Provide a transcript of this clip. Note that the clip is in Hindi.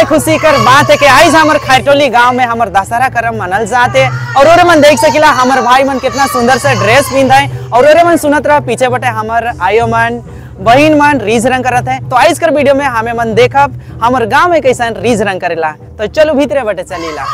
बड़े खुशी कर बात है कि आज हमर खैटोली गाँव में हमर दशहरा करम मनल जाते और ओरे मन देख सकिला, हमर भाई मन कितना सुंदर से ड्रेस पिंधाए। और ओरे मन सुनत रहा, पीछे बटे हमर आयो मन, बहन मन रीज रंग करत है। तो आज कर वीडियो में हमें मन देखब, हमर गाँव में कैसा रीज रंग करेला। तो चलो भीतरे बटे चलीला।